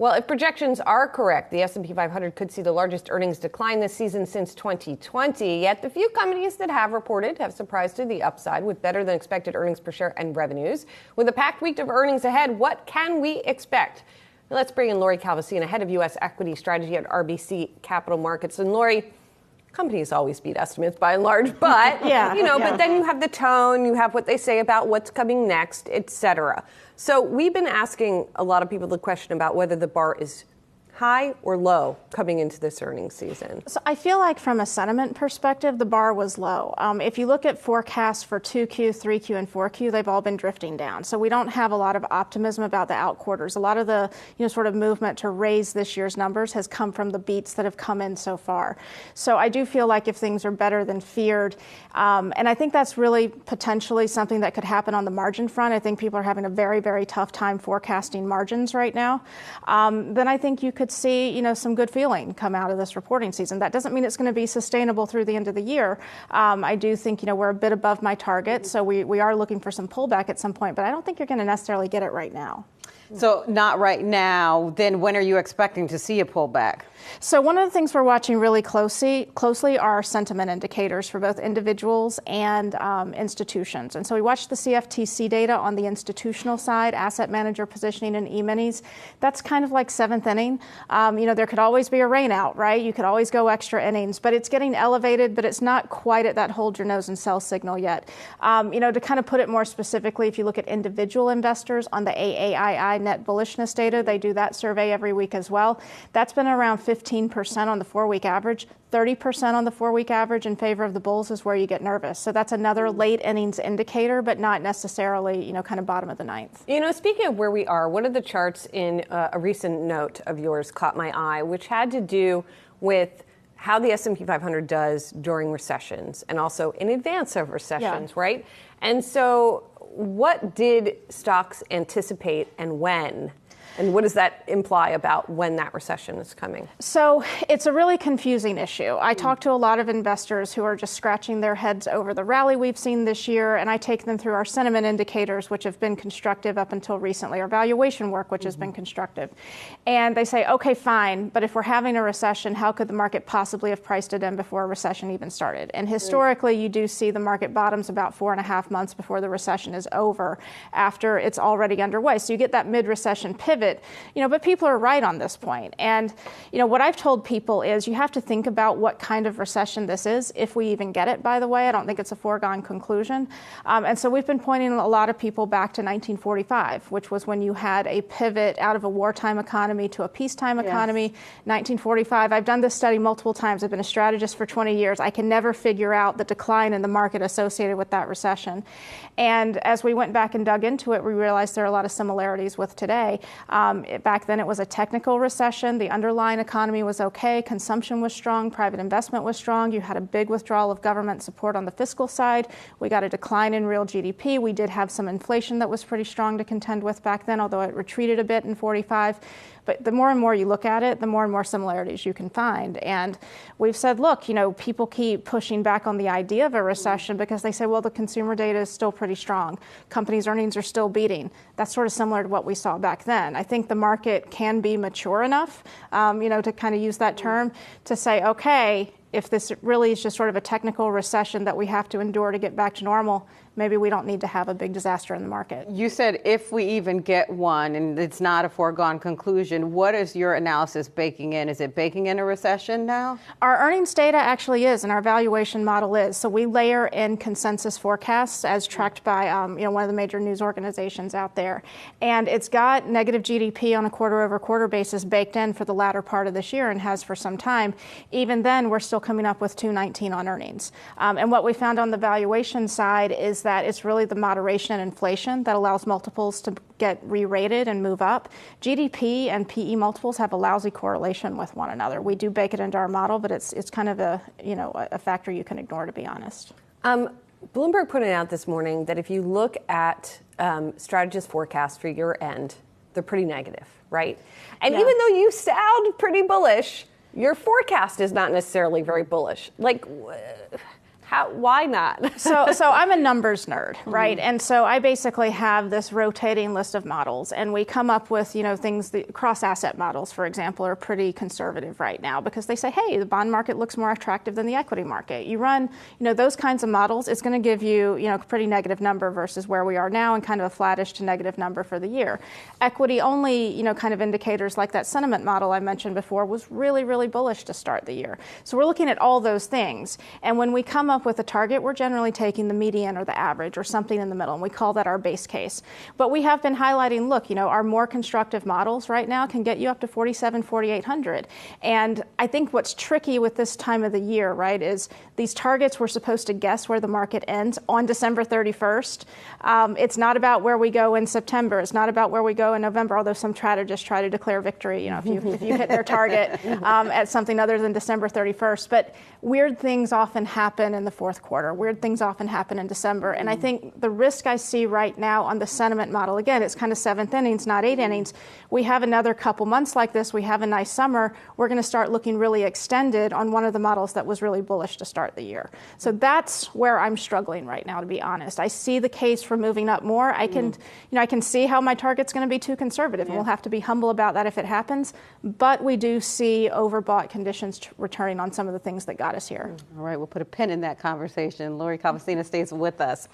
Well, if projections are correct, the S&P 500 could see the largest earnings decline this season since 2020. Yet the few companies that have reported have surprised to the upside with better than expected earnings per share and revenues. With a packed week of earnings ahead, what can we expect? Let's bring in Lori Calvasina, head of U.S. equity strategy at RBC Capital Markets. And Lori, companies always beat estimates by and large, but yeah, you know, yeah. but then you have the tone, you have what they say about what's coming next, etc. So we've been asking a lot of people the question about whether the bar is high or low coming into this earnings season? So I feel like from a sentiment perspective, the bar was low. Um, if you look at forecasts for 2Q, 3Q, and 4Q, they've all been drifting down. So we don't have a lot of optimism about the out quarters. A lot of the you know sort of movement to raise this year's numbers has come from the beats that have come in so far. So I do feel like if things are better than feared, um, and I think that's really potentially something that could happen on the margin front. I think people are having a very, very tough time forecasting margins right now. Um, then I think you could could see, you know, some good feeling come out of this reporting season. That doesn't mean it's going to be sustainable through the end of the year. Um, I do think, you know, we're a bit above my target, so we, we are looking for some pullback at some point, but I don't think you're going to necessarily get it right now. So not right now. Then when are you expecting to see a pullback? So one of the things we're watching really closely closely are sentiment indicators for both individuals and um, institutions. And so we watch the CFTC data on the institutional side, asset manager positioning and e-minis. That's kind of like seventh inning. Um, you know, there could always be a rainout, right? You could always go extra innings, but it's getting elevated, but it's not quite at that hold your nose and sell signal yet. Um, you know, to kind of put it more specifically, if you look at individual investors on the AAII net bullishness data, they do that survey every week as well. That's been around 15% on the four week average. 30% on the four week average in favor of the Bulls is where you get nervous. So that's another late innings indicator, but not necessarily, you know, kind of bottom of the ninth. You know, speaking of where we are, one of the charts in uh, a recent note of yours caught my eye, which had to do with how the S&P 500 does during recessions and also in advance of recessions, yeah. right? And so what did stocks anticipate and when? And what does that imply about when that recession is coming? So it's a really confusing issue. I mm. talk to a lot of investors who are just scratching their heads over the rally we've seen this year, and I take them through our sentiment indicators, which have been constructive up until recently, our valuation work, which mm-hmm. has been mm-hmm. constructive. And they say, okay, fine, but if we're having a recession, how could the market possibly have priced it in before a recession even started? And historically, mm. you do see the market bottoms about four and a half months before the recession is over, after it's already underway. So you get that mid recession pivot it. You know, but people are right on this point. And, you know, what I've told people is you have to think about what kind of recession this is, if we even get it, by the way. I don't think it's a foregone conclusion. Um, and so we've been pointing a lot of people back to 1945, which was when you had a pivot out of a wartime economy to a peacetime economy. Yes. 1945, I've done this study multiple times. I've been a strategist for 20 years. I can never figure out the decline in the market associated with that recession. And as we went back and dug into it, we realized there are a lot of similarities with today. Um, it, back then, it was a technical recession. The underlying economy was okay. Consumption was strong. Private investment was strong. You had a big withdrawal of government support on the fiscal side. We got a decline in real GDP. We did have some inflation that was pretty strong to contend with back then, although it retreated a bit in 45. But the more and more you look at it, the more and more similarities you can find. And we've said, look, you know, people keep pushing back on the idea of a recession because they say, well, the consumer data is still pretty strong. Companies' earnings are still beating. That's sort of similar to what we saw back then. I think the market can be mature enough, um, you know, to kind of use that term to say, okay, if this really is just sort of a technical recession that we have to endure to get back to normal, maybe we don't need to have a big disaster in the market. You said if we even get one and it's not a foregone conclusion, what is your analysis baking in? Is it baking in a recession now? Our earnings data actually is, and our valuation model is. So we layer in consensus forecasts as tracked by um, you know one of the major news organizations out there, and it's got negative GDP on a quarter over quarter basis baked in for the latter part of this year and has for some time. Even then, we're still coming up with 219 on earnings. Um, and what we found on the valuation side is that it's really the moderation in inflation that allows multiples to get re-rated and move up. GDP and PE multiples have a lousy correlation with one another. We do bake it into our model, but it's it's kind of a you know a factor you can ignore to be honest. Um, Bloomberg put it out this morning that if you look at um, strategist forecasts for year end, they're pretty negative, right? And yeah. even though you sound pretty bullish, your forecast is not necessarily very bullish. Like How, why not? so, so I'm a numbers nerd, right? Mm-hmm. And so I basically have this rotating list of models, and we come up with, you know, things. The cross asset models, for example, are pretty conservative right now because they say, hey, the bond market looks more attractive than the equity market. You run, you know, those kinds of models, it's going to give you, you know, a pretty negative number versus where we are now, and kind of a flattish to negative number for the year. Equity only, you know, kind of indicators like that sentiment model I mentioned before was really, really bullish to start the year. So we're looking at all those things, and when we come up with a target, we're generally taking the median or the average or something in the middle, and we call that our base case. But we have been highlighting, look, you know, our more constructive models right now can get you up to 47, 4800. And I think what's tricky with this time of the year, right, is these targets we're supposed to guess where the market ends on December 31st. Um, it's not about where we go in September. It's not about where we go in November, although some strategists try to declare victory, you know, if you, if you hit their target um, at something other than December 31st. But weird things often happen in the fourth quarter. Weird things often happen in December. And I mm. think the risk I see right now on the sentiment model, again, it's kind of seventh innings, not eight innings. We have another couple months like this. We have a nice summer. We're going to start looking really extended on one of the models that was really bullish to start the year. So that's where I'm struggling right now, to be honest. I see the case for moving up more. I can, mm. you know, I can see how my target's going to be too conservative, yeah. and we'll have to be humble about that if it happens. But we do see overbought conditions returning on some of the things that got us here. Mm. All right, we'll put a pin in that conversation. Lori Calvasina stays with us.